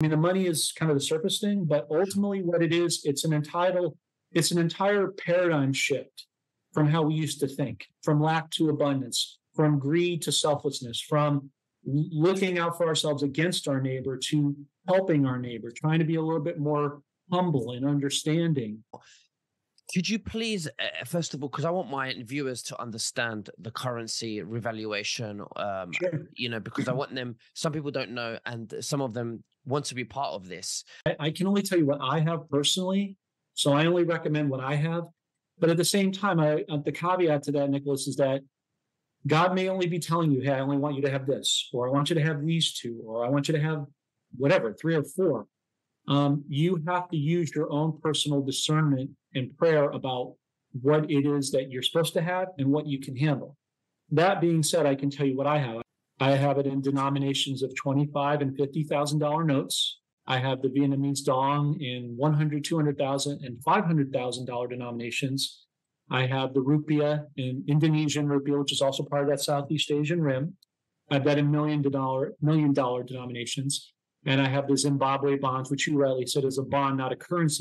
I mean, the money is kind of the surface thing, but ultimately what it is, it's an entitled, it's an entire paradigm shift from how we used to think, from lack to abundance, from greed to selflessness, from looking out for ourselves against our neighbor to helping our neighbor, trying to be a little bit more humble and understanding. Could you please, uh, first of all, because I want my viewers to understand the currency revaluation, um, Sure. you know, because I want them, some people don't know, and some of them want to be part of this. I, I can only tell you what I have personally. So I only recommend what I have. But at the same time, I, uh, the caveat to that, Nicholas, is that God may only be telling you, hey, I only want you to have this, or I want you to have these two, or I want you to have whatever, three or four. Um, you have to use your own personal discernment and prayer about what it is that you're supposed to have and what you can handle. That being said, I can tell you what I have. I have it in denominations of twenty-five and fifty thousand dollar notes. I have the Vietnamese dong in 100, 200,000 and 500,000 dollar denominations. I have the rupiah in Indonesian rupiah, which is also part of that Southeast Asian rim. I've got a million dollar million dollar denominations, and I have the Zimbabwe bonds, which you rightly said is a bond, not a currency.